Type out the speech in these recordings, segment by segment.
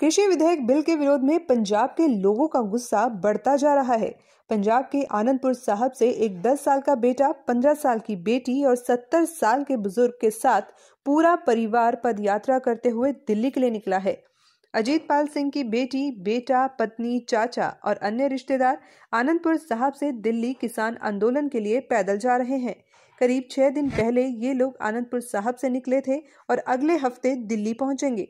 कृषि विधेयक बिल के विरोध में पंजाब के लोगों का गुस्सा बढ़ता जा रहा है। पंजाब के आनंदपुर साहब से एक 10 साल का बेटा 15 साल की बेटी और 70 साल के बुज़ुर्ग के साथ पूरा परिवार पद यात्रा करते हुए दिल्ली के लिए निकला है। अजीत पाल सिंह की बेटी, बेटा, पत्नी, चाचा और अन्य रिश्तेदार आनंदपुर साहब से दिल्ली किसान आंदोलन के लिए पैदल जा रहे हैं। करीब छह दिन पहले ये लोग आनंदपुर साहब से निकले थे और अगले हफ़्ते दिल्ली पहुँचेंगे।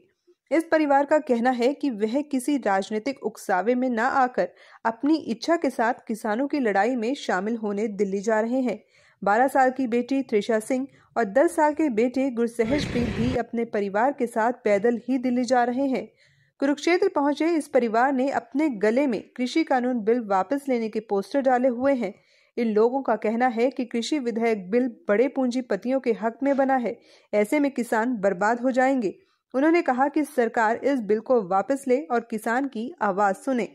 इस परिवार का कहना है कि वह किसी राजनीतिक उकसावे में न आकर अपनी इच्छा के साथ किसानों की लड़ाई में शामिल होने दिल्ली जा रहे हैं। 12 साल की बेटी त्रिशा सिंह और 10 साल के बेटे गुरसहजप्रीत भी अपने परिवार के साथ पैदल ही दिल्ली जा रहे हैं। कुरुक्षेत्र पहुँचे इस परिवार ने अपने गले में कृषि कानून बिल वापस लेने के पोस्टर डाले हुए हैं। इन लोगों का कहना है कि कृषि विधेयक बिल बड़े पूंजीपतियों के हक में बना है। ऐसे में किसान बर्बाद हो जाएँगे। उन्होंने कहा कि सरकार इस बिल को वापस ले और किसान की आवाज़ सुने।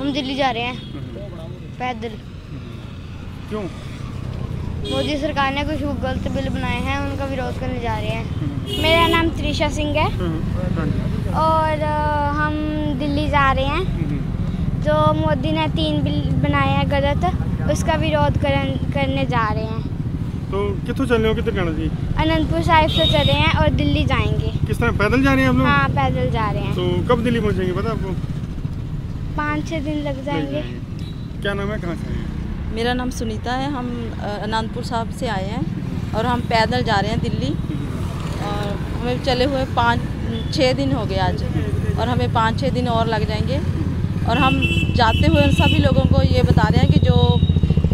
हम दिल्ली जा रहे हैं। पैदल। क्यों? मोदी सरकार ने कुछ गलत बिल बनाए हैं उनका विरोध करने जा रहे हैं। मेरा नाम त्रिशा सिंह है। और हम दिल्ली जा रहे हैं। जो मोदी ने तीन बिल बनाए हैं गलत उसका विरोध करन, करने जा रहे हैं। तो कितों चल रहे हो? किधर जाना जी? अनंतपुर साहिब से चले हैं और दिल्ली जाएँगे। किस तरह? पैदल जा रहे हैं हम लोग? हाँ पैदल जा रहे हैं। तो कब दिल्ली पहुँचेंगे पता आपको? पाँच छः दिन लग जाएँगे। क्या नाम है? कहाँ से मेरा नाम सुनीता है। हम अनंतपुर साहब से आए हैं और हम पैदल जा रहे हैं दिल्ली। और हमें चले हुए पाँच छः दिन हो गए आज। और हमें पाँच छः दिन और लग जाएँगे। और हम जाते हुए उन सभी लोगों को ये बता रहे हैं कि जो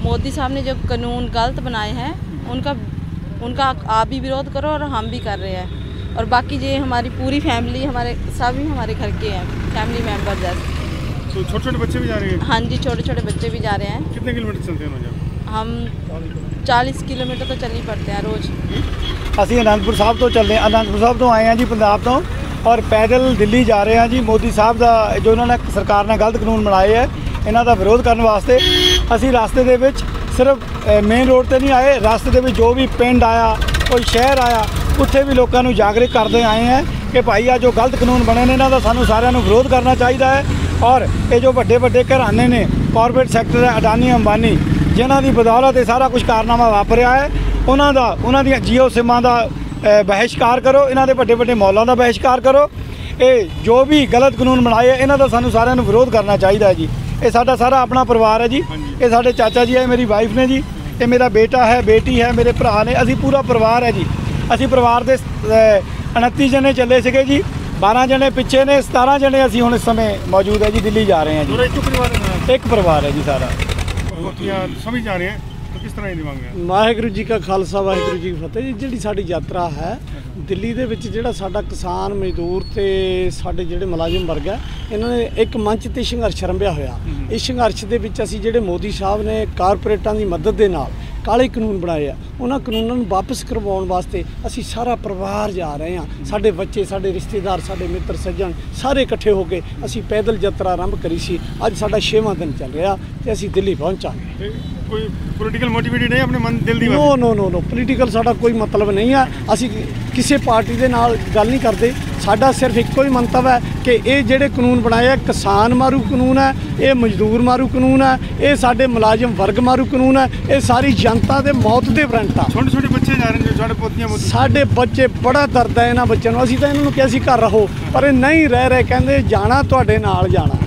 मोदी साहब ने जो कानून गलत बनाए हैं उनका उनका आप भी विरोध करो और हम भी कर रहे हैं और बाकी ये हमारी पूरी फैमिली हमारे सभी हमारे घर के हैं फैमिली मेम्बर जैसे तो छोटे छोटे बच्चे भी जा रहे हैं हाँ जी छोटे छोटे बच्चे भी जा रहे हैं कितने किलोमीटर चलते हैं रोज हम 40 ਕਿਲੋਮੀਟਰ ਤਾਂ ਚੱਲ ਹੀ ਪੜਤੇ ਆ ਰੋਜ਼ ਅਸੀਂ ਅਨੰਦਪੁਰ ਸਾਹਿਬ ਤੋਂ ਚੱਲੇ ਹਾਂ ਅਨੰਦਪੁਰ ਸਾਹਿਬ ਤੋਂ ਆਏ ਹਾਂ ਜੀ ਪੰਜਾਬ ਤੋਂ ਔਰ ਪੈਦਲ ਦਿੱਲੀ ਜਾ ਰਹੇ ਹਾਂ ਜੀ ਮੋਦੀ ਸਾਹਿਬ ਦਾ ਜੋ ਉਹਨਾਂ ਨੇ ਸਰਕਾਰ ਨੇ ਗਲਤ ਕਾਨੂੰਨ ਬਣਾਏ ਹੈ ਇਹਨਾਂ ਦਾ ਵਿਰੋਧ ਕਰਨ ਵਾਸਤੇ ਅਸੀਂ ਰਸਤੇ ਦੇ ਵਿੱਚ ਸਿਰਫ ਮੇਨ ਰੋਡ ਤੇ ਨਹੀਂ ਆਏ, ਰਸਤੇ ਦੇ ਵਿੱਚ ਜੋ ਵੀ ਪਿੰਡ ਆਇਆ, ਕੋਈ ਸ਼ਹਿਰ ਆਇਆ, ਉੱਥੇ ਵੀ ਲੋਕਾਂ ਨੂੰ ਜਾਗਰਿਤ ਕਰਦੇ ਆਏ ਹੈ ਕਿ ਭਾਈ ਆ ਜੋ ਗਲਤ ਕਾਨੂੰਨ ਬਣੇ ਨੇ, ਇਹਨਾਂ ਦਾ ਸਾਨੂੰ ਸਾਰਿਆਂ ਨੂੰ ਵਿਰੋਧ ਕਰਨਾ ਚਾਹੀਦਾ ਹੈ ਔਰ ਇਹ ਜੋ ਵੱਡੇ ਵੱਡੇ ਘਰਾਣੇ ਨੇ ਕਾਰਪੋਰੇਟ ਸੈਕਟਰ ਹੈ, ਅਡਾਨੀ, ਅੰਬਾਨੀ, ਜਿਨ੍ਹਾਂ ਦੀ ਬਦੌਲਤ ਇਹ ਸਾਰਾ ਕੁਝ ਕਾਰਨਾਮਾ ਵਾਪਰਿਆ ਹੈ, ਉਹਨਾਂ ਦਾ, ਉਹਨਾਂ ਦੀਆਂ ਜੀਓ ਸਿਮਾਂ ਦਾ ਬਹਿਸ਼ਕਾਰ ਕਰੋ, ਇਹਨਾਂ ਦੇ ਵੱਡੇ ਵੱਡੇ ਮੌਲਾਂ ਦਾ ਬਹਿਸ਼ਕਾਰ ਕਰੋ, ਇਹ ਜੋ ਵੀ ਗਲਤ ਕਾਨੂੰਨ ਬਣਾਏ ਇਹਨਾਂ ਦਾ ਸਾਨੂੰ ਸਾਰਿਆਂ ਨੂੰ ਵਿਰੋਧ ਕਰਨਾ ਚਾਹੀਦਾ ਹੈ ਜੀ। ਇਹ ਸਾਡਾ ਸਾਰਾ ਆਪਣਾ ਪਰਿਵਾਰ ਹੈ ਜੀ। ਇਹ ਸਾਡੇ ਚਾਚਾ ਜੀ ਹੈ ਮੇਰੀ ਵਾਈਫ ਨੇ ਜੀ। ਇਹ ਮੇਰਾ ਬੇਟਾ ਹੈ ਬੇਟੀ ਹੈ ਮੇਰੇ ਭਰਾ ਨੇ। ਅਸੀਂ ਪੂਰਾ ਪਰਿਵਾਰ ਹੈ ਜੀ। ਅਸੀਂ ਪਰਿਵਾਰ ਦੇ 29 ਜਣੇ ਚੱਲੇ ਸੀਗੇ ਜੀ। 12 ਜਣੇ ਪਿੱਛੇ ਨੇ 17 ਜਣੇ ਅਸੀਂ ਹੁਣ ਇਸ ਸਮੇਂ ਮੌਜੂਦ ਹੈ ਜੀ ਦਿੱਲੀ ਜਾ ਰਹੇ ਹਾਂ ਜੀ। ਇੱਕ ਪਰਿਵਾਰ ਹੈ। ਜੀ ਸਾਰਾ। ਸਮਝ ਜਾ ਰਹੇ ਹਾਂ। ਕਿਸ ਤਰ੍ਹਾਂ ਦੀ ਵਾਹਿਗੁਰੂ ਜੀ ਕਾ ਖਾਲਸਾ ਵਾਹਿਗੁਰੂ ਜੀ ਕੀ ਫਤਿਹ ਜੀ। ਜਿਹੜੀ ਸਾਡੀ ਯਾਤਰਾ ਹੈ ਦਿੱਲੀ ਦੇ ਵਿੱਚ ਜਿਹੜਾ ਸਾਡਾ ਕਿਸਾਨ ਮਜ਼ਦੂਰ ਤੇ ਸਾਡੇ ਜਿਹੜੇ ਮੁਲਾਜ਼ਮ ਵਰਗ ਹੈ ਇਹਨਾਂ ਨੇ ਇੱਕ ਮੰਚ ਤੇ ਸੰਘਰਸ਼ ਰੰਭਿਆ ਹੋਇਆ। ਇਸ ਸੰਘਰਸ਼ ਦੇ ਵਿੱਚ ਅਸੀਂ ਜਿਹੜੇ ਮੋਦੀ ਸਾਹਿਬ ਨੇ ਕਾਰਪੋਰੇਟਾਂ ਦੀ ਮਦਦ ਦੇ ਨਾਲ ਕਾਲੇ ਕਾਨੂੰਨ ਬਣਾਏ ਆ। ਉਹਨਾਂ ਕਾਨੂੰਨਾਂ ਨੂੰ ਵਾਪਸ ਕਰਵਾਉਣ ਵਾਸਤੇ ਅਸੀਂ ਸਾਰਾ ਪਰਿਵਾਰ ਜਾ ਰਹੇ ਆ ਸਾਡੇ ਬੱਚੇ ਸਾਡੇ ਰਿਸ਼ਤੇਦਾਰ ਸਾਡੇ ਮਿੱਤਰ ਸੱਜਣ ਸਾਰੇ ਇਕੱਠੇ ਹੋ ਕੇ ਅਸੀਂ ਪੈਦਲ ਯਾਤਰਾ ਆਰੰਭ ਕਰੀ ਸੀ। ਅੱਜ ਸਾਡਾ 6ਵਾਂ ਦਿਨ ਚੱਲ ਰਿਹਾ ਤੇ ਅਸੀਂ ਦਿੱਲੀ ਪਹੁੰਚਾਂਗੇ। ਕੋਈ ਪੋਲੀਟੀਕਲ ਮੋਟੀਵੇਟਡ ਨਹੀਂ ਆਪਣੇ ਮਨ ਦਿਲ ਦੀ ਨੋ ਨੋ ਨੋ ਨੋ ਪੋਲੀਟੀਕਲ ਸਾਡਾ ਕੋਈ ਮਤਲਬ ਨਹੀਂ ਆ। ਅਸੀਂ ਕਿਸੇ ਪਾਰਟੀ ਦੇ ਨਾਲ ਗੱਲ ਨਹੀਂ ਕਰਦੇ। ਸਾਡਾ ਸਿਰਫ ਇੱਕੋ ਹੀ ਮੰਤਵ ਹੈ ਕਿ ਇਹ ਜਿਹੜੇ ਕਾਨੂੰਨ ਬਣਾਏ ਆ ਕਿਸਾਨ ਮਾਰੂ ਕਾਨੂੰਨ ਹੈ ਇਹ ਮਜ਼ਦੂਰ ਮਾਰੂ ਕਾਨੂੰਨ ਹੈ ਇਹ ਸਾਡੇ ਮੁਲਾਜ਼ਮ ਵਰਗ ਮਾਰੂ ਕਾਨੂੰਨ ਹੈ ਇਹ ਸਾਰੀ ਜਨਤਾ ਦੇ ਮੌਤ ਦੇ ਵਰੰਟ ਆ। ਛੋਟੇ ਛੋਟੇ ਬੱਚੇ ਜਾ ਰਹੇ ਨੇ ਸਾਡੇ ਪੋਤੀਆਂ। ਸਾਡੇ ਬੱਚੇ ਬੜਾ ਦਰਦ ਹੈ ਇਹਨਾਂ ਬੱਚਿਆਂ ਨੂੰ। ਅਸੀਂ ਤਾਂ ਇਹਨਾਂ ਨੂੰ ਕਿਹਾ ਸੀ ਘਰ ਰਹੋ ਪਰ ਇਹ ਨਹੀਂ ਰਹਿ ਰਹੇ ਕਹਿੰਦੇ ਜਾਣਾ ਤੁਹਾਡੇ ਨਾਲ ਜਾਣਾ।